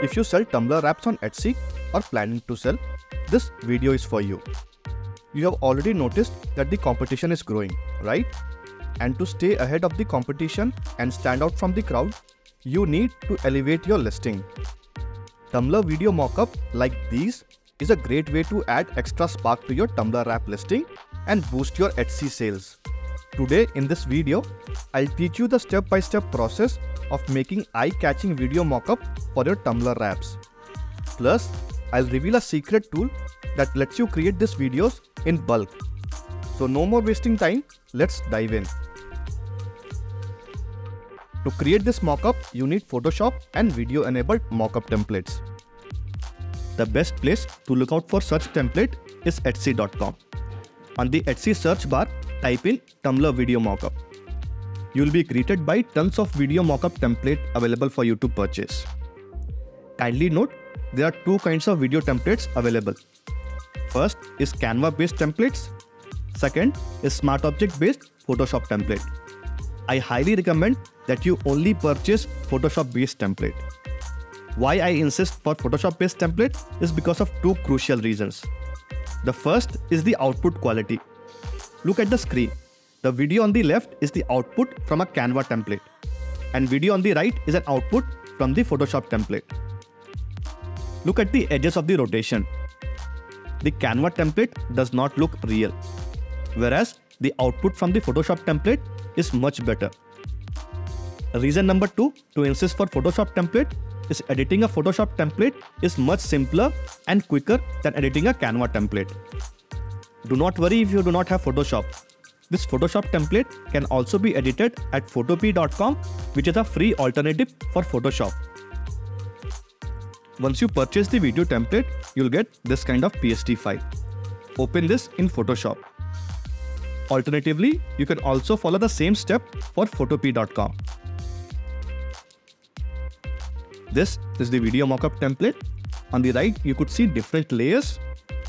If you sell Tumbler wraps on Etsy or planning to sell, this video is for you. You have already noticed that the competition is growing, right? And to stay ahead of the competition and stand out from the crowd, you need to elevate your listing. Tumbler video mockup like these is a great way to add extra spark to your Tumbler wrap listing and boost your Etsy sales. Today in this video, I'll teach you the step-by-step -step process of making eye-catching video mockup for your Tumbler wraps. Plus, I'll reveal a secret tool that lets you create these videos in bulk. So no more wasting time, let's dive in. To create this mockup, you need Photoshop and video enabled mockup templates. The best place to look out for such template is etsy.com. On the Etsy search bar, type in Tumbler video mockup. You will be greeted by tons of video mockup template available for you to purchase. Kindly note, there are two kinds of video templates available. First is Canva based templates. Second is Smart Object based Photoshop template. I highly recommend that you only purchase Photoshop based template. Why I insist for Photoshop based template is because of two crucial reasons. The first is the output quality. Look at the screen. The video on the left is the output from a Canva template and video on the right is an output from the Photoshop template. Look at the edges of the rotation. The Canva template does not look real, whereas the output from the Photoshop template is much better. Reason number 2 to insist for Photoshop template is editing a Photoshop template is much simpler and quicker than editing a Canva template. Do not worry if you do not have Photoshop. This Photoshop template can also be edited at photopea.com which is a free alternative for Photoshop. Once you purchase the video template, you'll get this kind of PSD file. Open this in Photoshop. Alternatively, you can also follow the same step for photopea.com. This is the video mockup template. On the right, you could see different layers.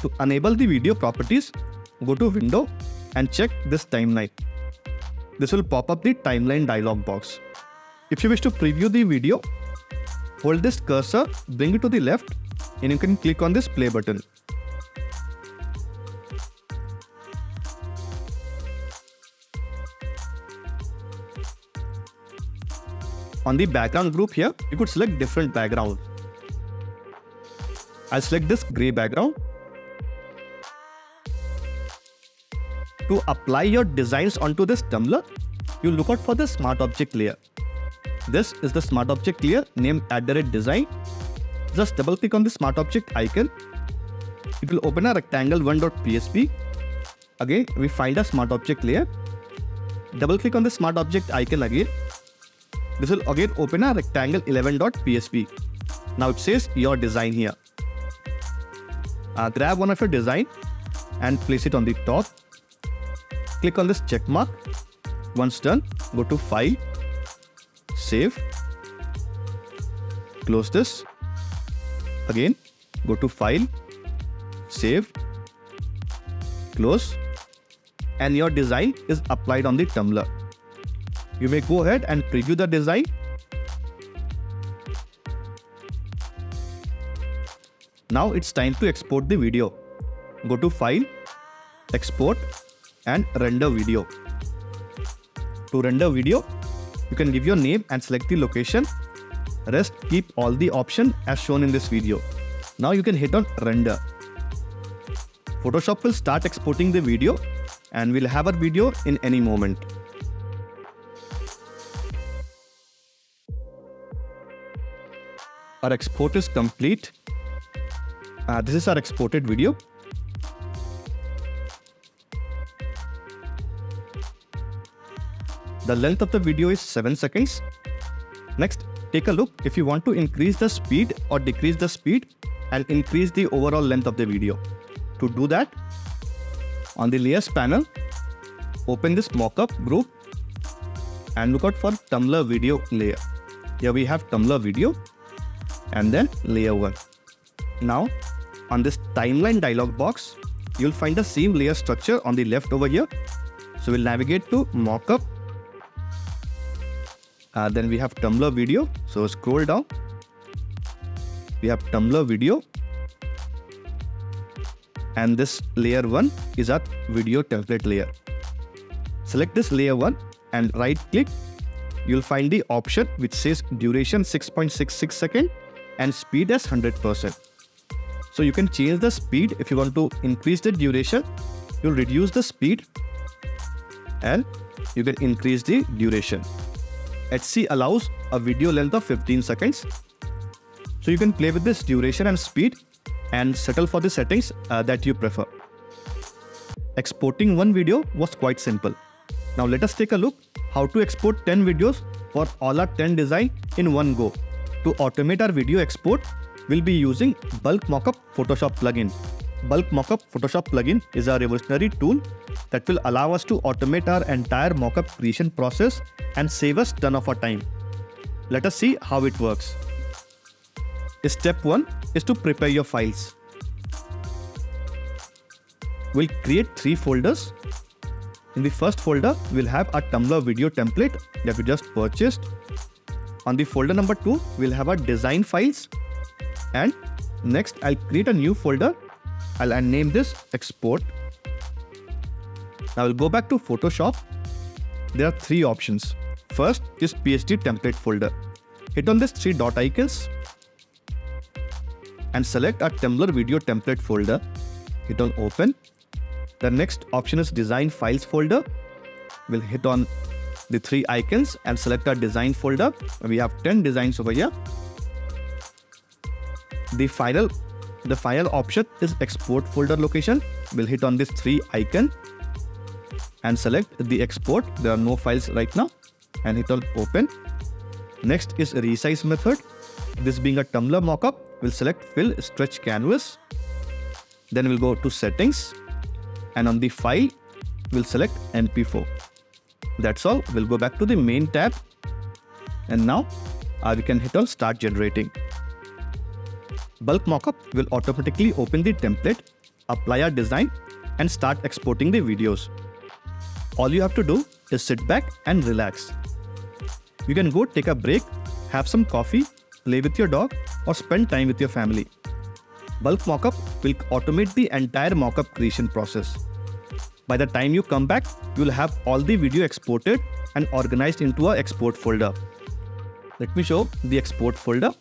To enable the video properties, go to Window and check this timeline. This will pop up the timeline dialog box. If you wish to preview the video, hold this cursor, bring it to the left and you can click on this play button. On the background group here, you could select different backgrounds. I'll select this gray background To apply your designs onto this Tumbler, you look out for the smart object layer. This is the smart object layer named at design. Just double click on the smart object icon. It will open a rectangle 1.psd. Again, we find a smart object layer. Double click on the smart object icon again. This will again open a rectangle 11.psd. Now it says your design here. Uh, grab one of your design and place it on the top click on this check mark. Once done, go to File, Save, close this. Again, go to File, Save, close, and your design is applied on the Tumbler. You may go ahead and preview the design. Now it's time to export the video. Go to File, Export, and render video. To render video, you can give your name and select the location. Rest keep all the option as shown in this video. Now you can hit on render. Photoshop will start exporting the video and we'll have our video in any moment. Our export is complete. Uh, this is our exported video. The length of the video is 7 seconds. Next, take a look if you want to increase the speed or decrease the speed and increase the overall length of the video. To do that, on the layers panel, open this mockup group and look out for Tumbler video layer. Here we have Tumbler video and then layer 1. Now, on this timeline dialog box, you'll find the same layer structure on the left over here. So we'll navigate to mockup Uh, then we have Tumbler video. So scroll down. we have Tumbler video and this layer 1 is our video template layer. Select this layer 1 and right click. You'll find the option which says duration 6.66 second and speed as 100%. So you can change the speed if you want to increase the duration. You'll reduce the speed and you can increase the duration. Etsy allows a video length of 15 seconds. So you can play with this duration and speed and settle for the settings uh, that you prefer. Exporting one video was quite simple. Now let us take a look how to export 10 videos for all our 10 design in one go. To automate our video export, we'll be using Bulk Mockup Photoshop plugin. Bulk Mockup Photoshop plugin is a revolutionary tool that will allow us to automate our entire mockup creation process and save us ton of our time. Let us see how it works. Step 1 is to prepare your files. We'll create three folders. In the first folder, we'll have a Tumbler video template that we just purchased. On the folder number 2, we'll have our design files. And next, I'll create a new folder. I'll name this export. Now we'll go back to Photoshop. There are three options. First is PSD template folder. Hit on this three dot icons and select a Tumbler video template folder. Hit on open. The next option is design files folder. We'll hit on the three icons and select our design folder. We have 10 designs over here. The final the final option is export folder location. We'll hit on this three icon and select the export. There are no files right now and hit on open. Next is resize method. This being a Tumbler mockup, we'll select fill stretch canvas. Then we'll go to settings and on the file, we'll select MP4. That's all. We'll go back to the main tab and now uh, we can hit on start generating. Bulk Mockup will automatically open the template, apply our design and start exporting the videos. All you have to do is sit back and relax. You can go take a break, have some coffee, play with your dog or spend time with your family. Bulk Mockup will automate the entire mockup creation process. By the time you come back, you'll have all the video exported and organized into a export folder. Let me show the export folder.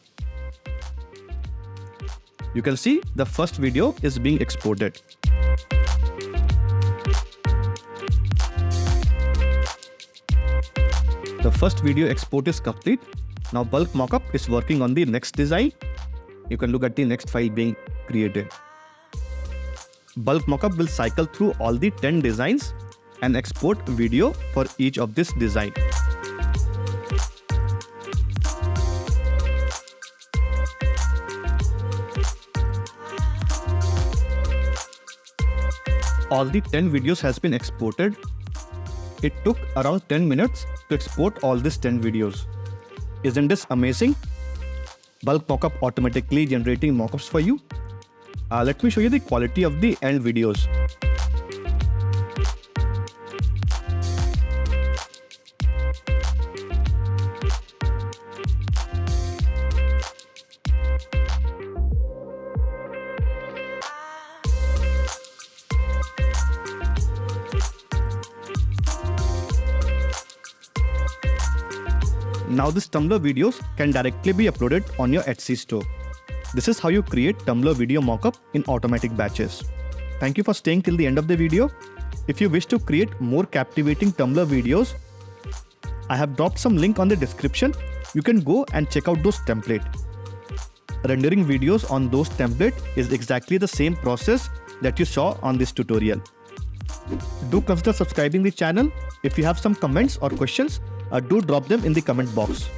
You can see the first video is being exported. The first video export is complete. Now bulk mockup is working on the next design. You can look at the next file being created. Bulk mockup will cycle through all the 10 designs and export video for each of this design. All the 10 videos has been exported. It took around 10 minutes to export all these 10 videos. Isn't this amazing? Bulk mockup automatically generating mockups for you. Uh, let me show you the quality of the end videos. Now this Tumbler videos can directly be uploaded on your Etsy store. This is how you create Tumbler video mockup in automatic batches. Thank you for staying till the end of the video. If you wish to create more captivating Tumbler videos, I have dropped some link on the description. You can go and check out those template. Rendering videos on those template is exactly the same process that you saw on this tutorial. Do consider subscribing the channel. If you have some comments or questions, uh, do drop them in the comment box.